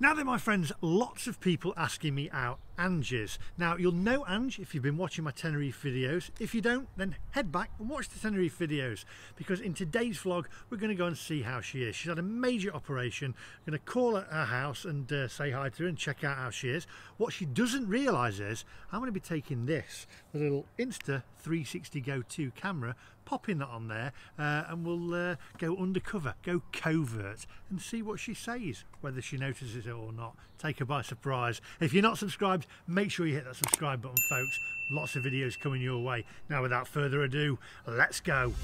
Now then, my friends, lots of people asking me out Anges. Now, you'll know Ange if you've been watching my Tenerife videos. If you don't, then head back and watch the Tenerife videos because in today's vlog, we're going to go and see how she is. She's had a major operation. I'm going to call at her house and uh, say hi to her and check out how she is. What she doesn't realise is I'm going to be taking this, the little Insta 360 Go 2 camera, popping that on there uh, and we'll uh, go undercover, go covert and see what she says, whether she notices it or not. Take her by surprise. If you're not subscribed, make sure you hit that subscribe button, folks. Lots of videos coming your way. Now, without further ado, let's go.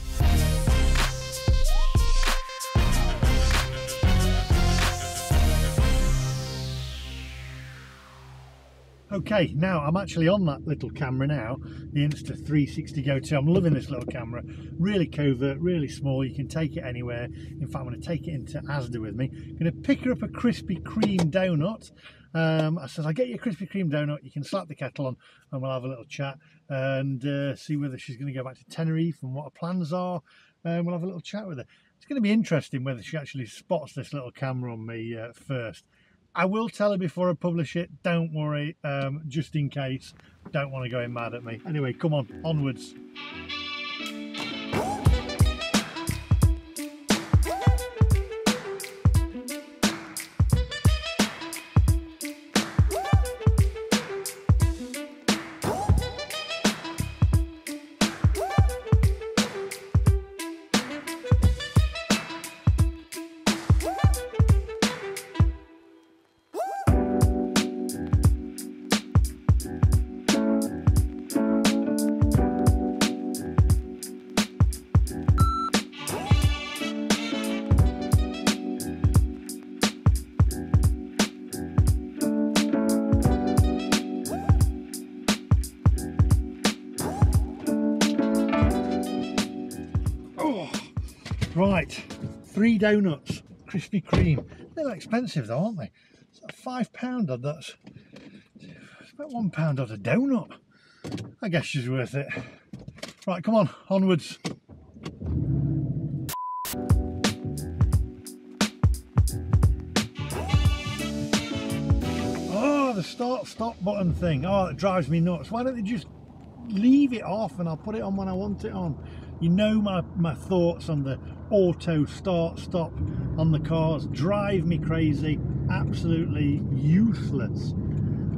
Okay, now I'm actually on that little camera now, the Insta360 Go 2. I'm loving this little camera, really covert, really small. You can take it anywhere. In fact, I'm going to take it into Asda with me. I'm going to pick her up a Krispy Kreme donut. Um, I said, I'll get you a Krispy Kreme donut. You can slap the kettle on and we'll have a little chat and uh, see whether she's going to go back to Tenerife and what her plans are. And we'll have a little chat with her. It's going to be interesting whether she actually spots this little camera on me uh, first. I will tell her before I publish it, don't worry, um, just in case. Don't want to go in mad at me. Anyway, come on, onwards. Right, three donuts, Krispy Kreme. They're expensive though, aren't they? It's like five pound odd. That's it's about one pound odd a donut. I guess she's worth it. Right, come on, onwards. Oh, the start stop button thing. Oh, it drives me nuts. Why don't they just leave it off and I'll put it on when I want it on? You know my, my thoughts on the auto start stop on the cars drive me crazy absolutely useless.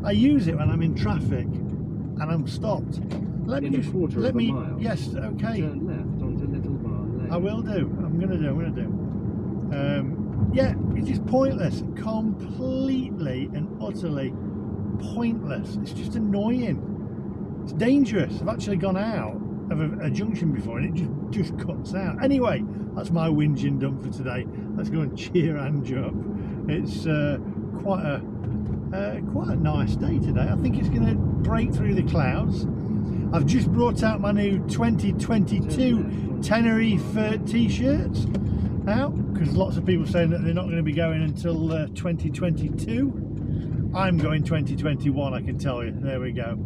I use it when I'm in traffic and I'm stopped. Let in me just let me mile, yes okay. Turn left onto Little Bar Lane. I will do. I'm gonna do I'm gonna do. Um, yeah it's just pointless completely and utterly pointless. It's just annoying. It's dangerous. I've actually gone out of a, a, junction before and it just, just cuts out. Anyway, that's my whinging done for today. Let's go and cheer Ange up. It's uh, quite a uh, quite a nice day today. I think it's going to break through the clouds. I've just brought out my new 2022 Tenerife uh, t-shirts out because lots of people saying that they're not going to be going until uh, 2022. I'm going 2021, I can tell you. There we go.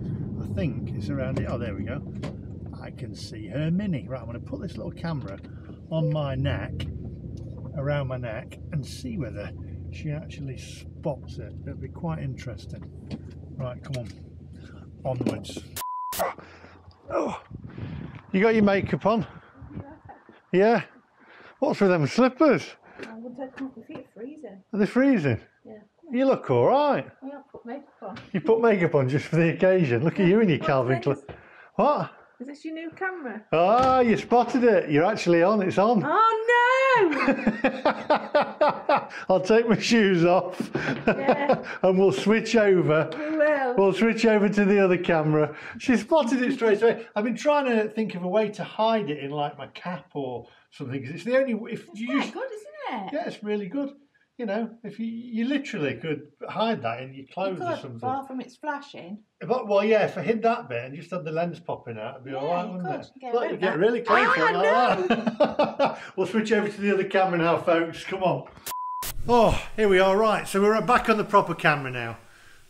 I think it's around it. Oh, there we go. Can see her mini. Right, I'm going to put this little camera on my neck, around my neck, and see whether she actually spots it. It'll be quite interesting. Right, come on, onwards. Oh, you got your makeup on? Yeah. yeah? What's with them slippers? I will take them off your feet, freezing. Are they freezing? Yeah. You look all right. Yeah, I put makeup on. You put makeup on just for the occasion. Look at you in your Calvin Klein. What? Is this your new camera? Ah, oh, you spotted it. You're actually on. It's on. Oh no! I'll take my shoes off, yeah. and we'll switch over. We will. We'll switch over to the other camera. She spotted it straight away. I've been trying to think of a way to hide it in like my cap or something because it's the only. If it's you just, good, isn't it? Yeah, it's really good you know, if you you literally could hide that in your clothes you could, or something. Far from its flashing. But well, yeah, if I hid that bit and just had the lens popping out, it'd be yeah, all right, wouldn't could. it? Get, Look, you get really close oh, like that. we'll switch over to the other camera now, folks. Come on. Oh, here we are. Right, so we're back on the proper camera now.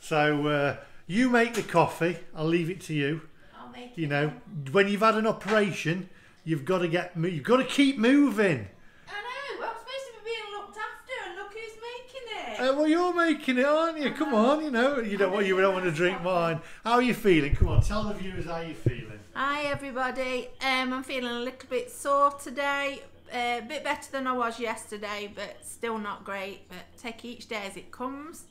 So uh, you make the coffee. I'll leave it to you. I'll make you know, when you've had an operation, you've got to get. You've got to keep moving. Uh, well, you're making it, aren't you? Come on, you know, you don't want you don't want to drink mine. How are you feeling? Come on, tell the viewers how you're feeling. Hi everybody. Um, I'm feeling a little bit sore today. Uh, a bit better than I was yesterday, but still not great. But take each day as it comes.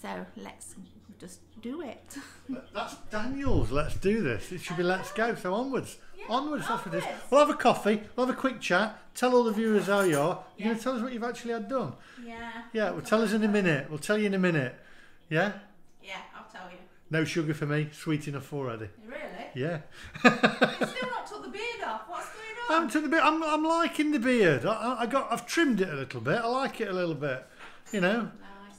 So let's just do it. That's Daniel's. Let's do this. It should be let's go. So onwards. Onwards, that's what it is. We'll have a coffee, we'll have a quick chat, tell all the viewers how you are. You're going to tell us what you've actually had done? yeah. Yeah, well, tell us in a minute. We'll tell you in a minute. Yeah? Yeah, I'll tell you. No sugar for me, sweet enough already. Really? Yeah. You still not took the beard off. What's going on? I'm, to the bit, I'm, I'm liking the beard. I, I- got, I've trimmed it a little bit. I like it a little bit. You know,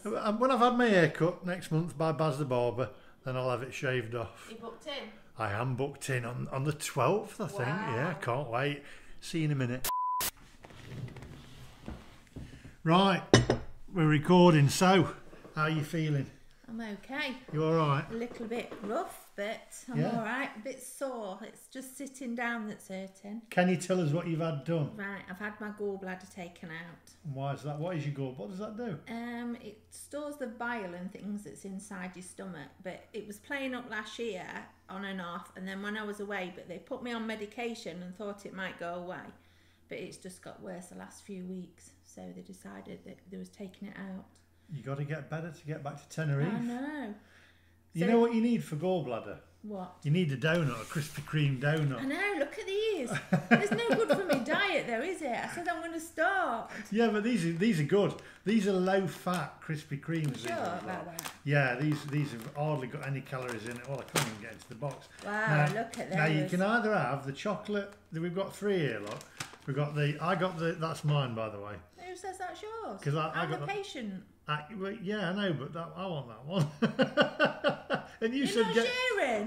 nice. Uh, when I've had my hair cut next month by Baz the Barber, then I'll have it shaved off. You booked in. I am booked in on, on the 12th, I think. Yeah, can't wait. See you in a minute. Right, we're recording. So, how are you feeling? I'm okay. You all right? A little bit rough, but I'm Yeah. all right. A bit sore. It's just sitting down that's hurting. Can you tell us what you've had done? Right, I've had my gallbladder taken out. And Why is that? What is your goal? What does that do? Um, it stores the bile and things that's inside your stomach, but it was playing up last year on and off, and then when I was away, but they put me on medication and thought it might go away, but it's just got worse the last few weeks, so they decided that they was taking it out. You got to get better to get back to Tenerife. I know. You So- know what you need for gallbladder? What? You need a donut, a Krispy Kreme donut. I know, look at these. It's no good for my diet though, is it? I said I'm going to start. Yeah, but these are these are good. These are low fat Krispy Kremes. Sure about that. Yeah, these these have hardly got any calories in it. Well, I can't even get into the box. Wow, Now- look at those. Now you can either have the chocolate. We've got three here. Look, we've got the. I got the. That's mine, by the way. Who says that's yours? 'Cause I- I I'm got the patient. I, well, yeah, I know, but that, I want that one. and you said not get.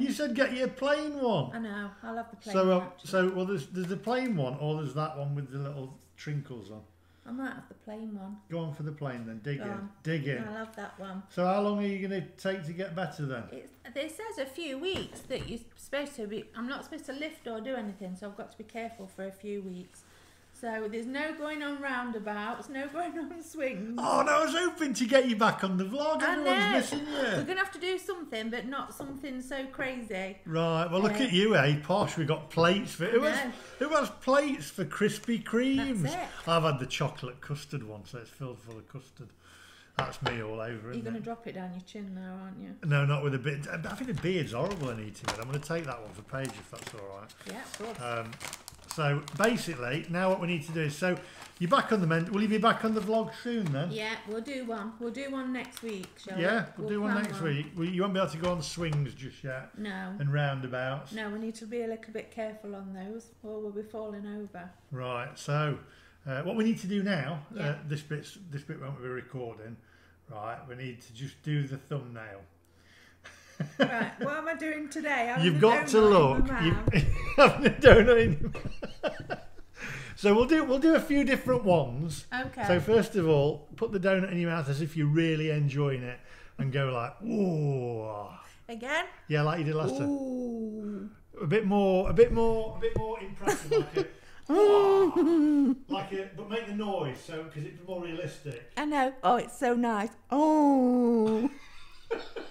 You said get you a plain one. I know. I love the plain So, one. Um, actually. so well, there's there's the plain one, or there's that one with the little trinkles on. I might have the plain one. Go on for the plain then. Dig Go in. on. Dig in. I love that one. So how long are you going to take to get better then? It's, it says a few weeks that you're supposed to be. I'm not supposed to lift or do anything, so I've got to be careful for a few weeks. So there's no going on roundabouts, no going on swings. Oh no, I was hoping to get you back on the vlog. I Everyone's know. missing We're gonna have to do something, but not something so crazy. Right, well look Yeah. at you, eh? Posh, we got plates for who has know. who has plates for Krispy Kremes? That's it. I've had the chocolate custard one, so it's filled full of custard. That's me all over, it. You're gonna drop it down your chin now, aren't you? No, not with a bit. I think the beard's horrible in eating it. I'm going to take that one for Paige if that's all right. Yeah, of course. Um, so basically, now what we need to do is so you're back on the men. Will you be back on the vlog soon then? yeah, we'll do one. We'll do one next week, shall Yeah, we? we'll, do one next week. We, you won't be able to go on swings just yet No. and roundabouts. No, we need to be a little bit careful on those, or we'll be falling over. Right. So uh, what we need to do now, uh, this bit's this bit won't be recording. Right. We need to just do the thumbnail. Right, what am I doing today? Having You've got to look. You having a donut in your. So we'll do we'll do a few different ones. Okay. So first of all, put the donut in your mouth as if you're really enjoying it, and go like, "Whoa!" Again? Yeah, like you did last time. Ooh. A bit more, a bit more, a bit more impressive, like a, "Whoa," like a, but make the noise so because it's more realistic. I know. Oh, it's so nice. Oh.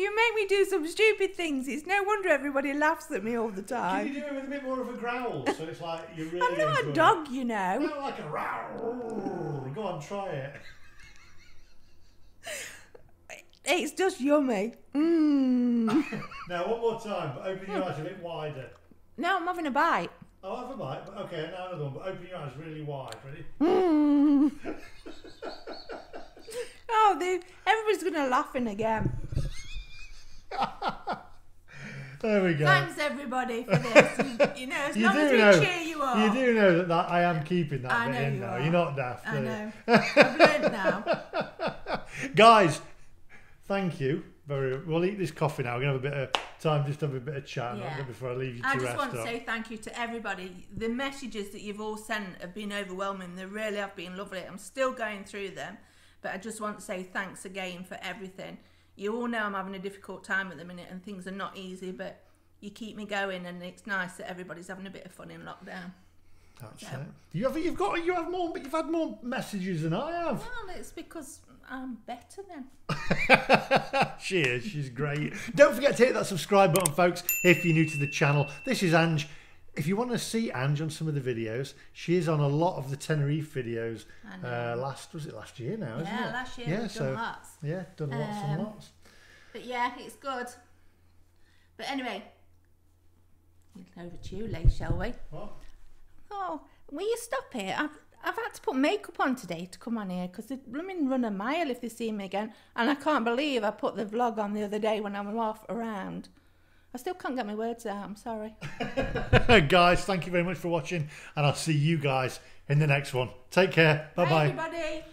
you make me do some stupid things. It's no wonder everybody laughs at me all the time. Can you do it with a bit more of a growl so it's like you're really. I'm not a dog, you know. Not like a row. Go on, try it. It's just yummy. Mmm. Now one more time, but open your eyes a bit wider. no, I'm having a bite. Oh, I have a bite. but- Okay, now another one, but open your eyes really wide. Ready? Mmm. oh, they, everybody's going to laughing again. There we go. Thanks, everybody, for this. You, you know, as You long as we know. cheer you up. You do know that, that I am keeping that I bit know in you now. are. You're not daft. I know. I've learned now. Guys, thank you. Very. We'll eat this coffee now. We're gonna have a bit of time, just have a bit of chat Yeah. before I leave you to I just want to up. say thank you to everybody. The messages that you've all sent have been overwhelming. They really have been lovely. I'm still going through them, but I just want to say thanks again for everything. You all know I'm having a difficult time at the minute and things are not easy, but you keep me going and it's nice that everybody's having a bit of fun in lockdown. That's it. You have, you've got, you have more, but you've had more messages than I have. Well, it's because I'm better then. she is. She's great. Don't forget to hit that subscribe button, folks, if you're new to the channel. This is Ange. If you want to see Ange on some of the videos, she is on a lot of the Tenerife videos. Uh, last was it last year now? Isn't yeah, it? last year Yeah, so done lots. yeah, done lots and Um, lots. But yeah, it's good. But anyway, over to you, Lee, shall we? What? Oh, will you stop it? I've, I've had to put makeup on today to come on here because they blooming run a mile if they see me again. And I can't believe I put the vlog on the other day when I was off around. I still can't get my words out. I'm sorry. guys, thank you very much for watching, and I'll see you guys in the next one. Take care. Bye Bye, bye. everybody.